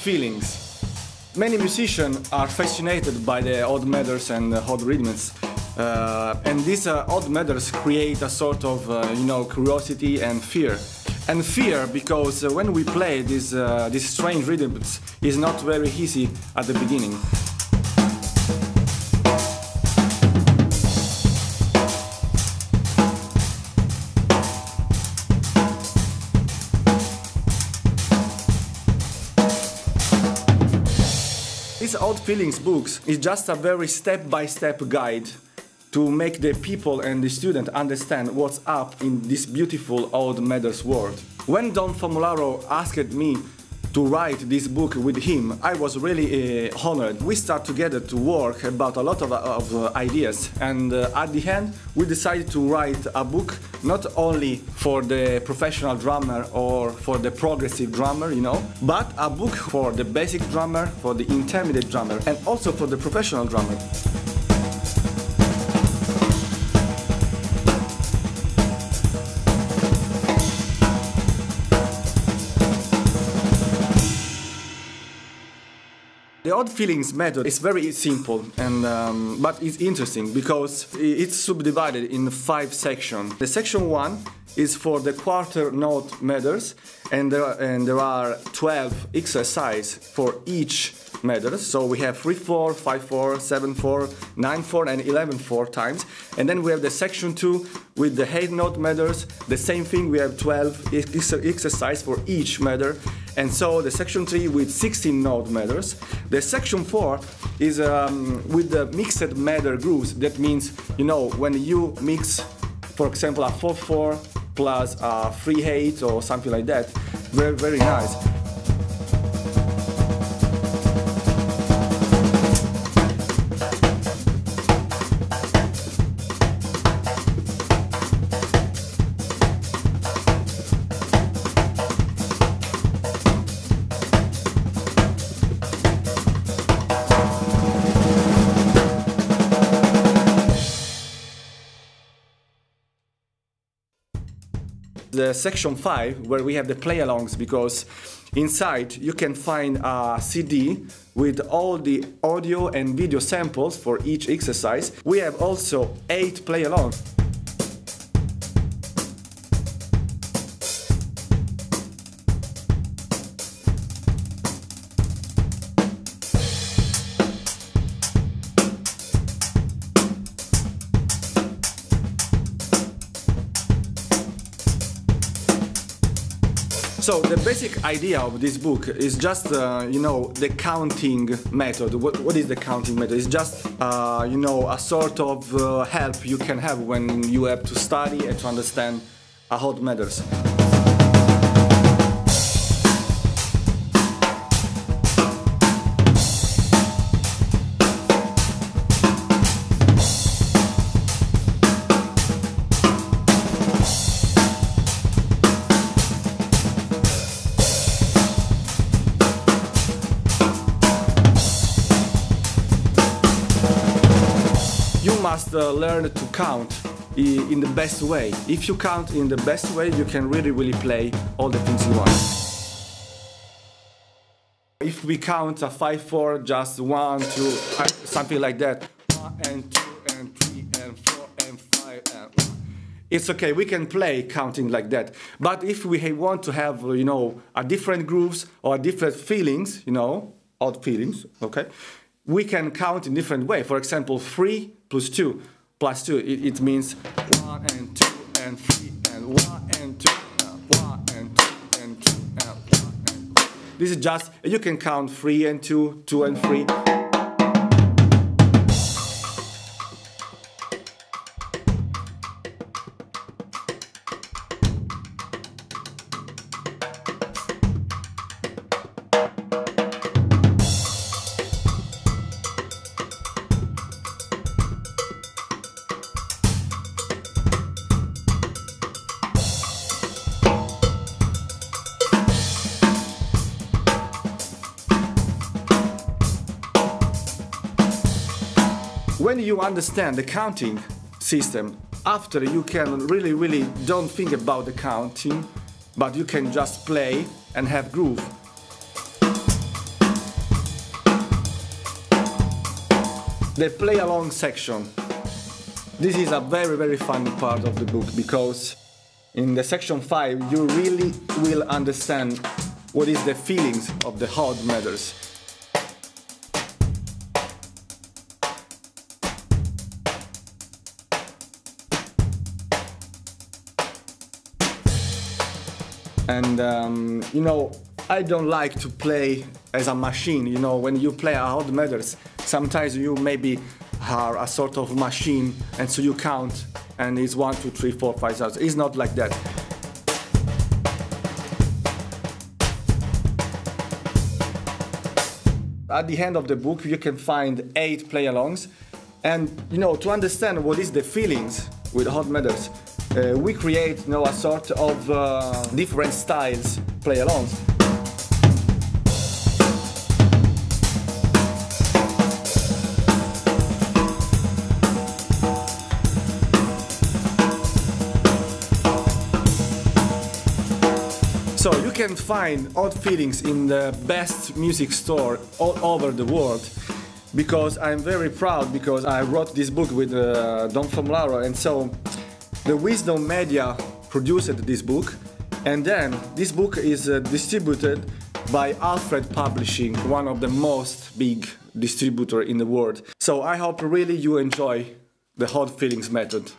feelings. Many musicians are fascinated by the odd measures and odd rhythms. Uh, and these uh, odd measures create a sort of, uh, you know, curiosity and fear. And fear because uh, when we play these, uh, these strange rhythms is not very easy at the beginning. This Odd Feelings books is just a very step-by-step guide to make the people and the student understand what's up in this beautiful old matters world. When Dom Famularo asked me to write this book with him, I was really uh, honored. We start together to work about a lot of, of uh, ideas, and uh, at the end, we decided to write a book not only for the professional drummer or for the progressive drummer, you know, but a book for the basic drummer, for the intermediate drummer, and also for the professional drummer. The odd feelings method is very simple, and um, but it's interesting because it's subdivided in five sections. The section one is for the quarter note measures, and there are, and there are 12 exercises for each measure. So we have 3 4, 5 4, 7 4, 9 4, and 11 4 times. And then we have the section 2 with the 8 note measures. The same thing, we have 12 ex exercise for each measure. And so the section 3 with 16 note measures. The section 4 is um, with the mixed measure grooves. That means, you know, when you mix, for example, a 4 4 plus a 3 8 or something like that, very, very nice. Section 5 where we have the play alongs because inside you can find a CD with all the audio and video samples for each exercise. We have also 8 play alongs. So the basic idea of this book is just, uh, you know, the counting method. What, what is the counting method? It's just, uh, you know, a sort of uh, help you can have when you have to study and to understand how it matters. You must uh, learn to count in the best way. If you count in the best way, you can really, really play all the things you want. If we count a 5 4, just 1, 2, uh, something like that. 1 and 2 and 3 and 4 and 5 and 1. It's okay, we can play counting like that. But if we want to have, you know, a different grooves or different feelings, you know, odd feelings, okay, we can count in different way. For example, 3 plus 2 plus 2, it, it means 1 and 2 and 3 and 1 and 2 and 1 and 2 and 2 and 1 and 2. This is just, you can count 3 and 2, 2 and 3. when you understand the counting system, after you can really, really don't think about the counting, but you can just play and have groove. The play along section. This is a very, very fun part of the book because in the section 5 you really will understand what is the feelings of the hard matters. And um, you know, I don't like to play as a machine. You know, when you play odd matters, sometimes you maybe are a sort of machine, and so you count, and it's one, two, three, four, five, six. It's not like that. At the end of the book, you can find eight play-alongs, and you know, to understand what is the feelings with odd matters, uh, we create you know, a sort of uh, different styles play-alongs. So you can find odd feelings in the best music store all over the world because I'm very proud because I wrote this book with uh, Dom Famularo and so the Wizdom Media produced this book and then this book is uh, distributed by Alfred Publishing, one of the most big distributor in the world. So I hope really you enjoy the Hot Feelings method.